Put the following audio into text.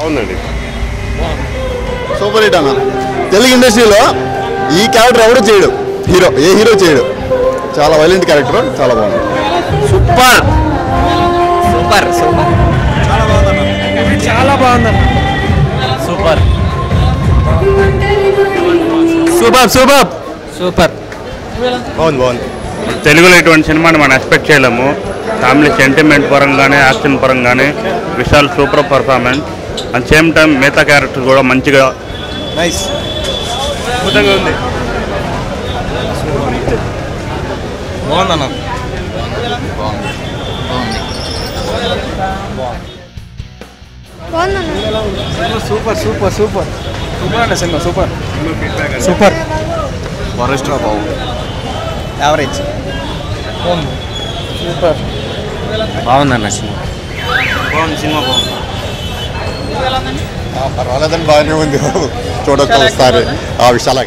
అవునండి. Super hit అన్న. తెలుగు ఇండస్ట్రీలో ఈ క్యారెక్టర్ ఎవరు చేయడు? హీరో. ఏ హీరో చేయడు? చాలా వైలెంట్ క్యారెక్టర్ చాలా బాగుంది. సూపర్. Super super. చాలా బాగుందన్న. సూపర్. Super super. సూపర్. బాగుంది బాగుంది. తెలుగులో ఇటువంటి సినిమాని మనం ఎక్స్పెక్ట్ చేయలేము. ఫ్యామిలీ సెంటిమెంట్ పరంగానే యాక్షన్ పరంగానే Vishal super performance. And same time మిగతా క్యారెక్టర్ కూడా మంచిగా నైస్ అద్భుతంగా ఉంది. బాగుందన్న. Super super super. సూపర్ అన్న సినిమా సూపర్. సూపర్. ఫారెస్ట్ బాగుంది. Average super. బాగుందన్న సినిమా. బాగుంది సినిమా బాగుంది. పర్వాలేదని బాగానే ఉంది. చూడొచ్చు ఒకసారి. ఆ విషయాలు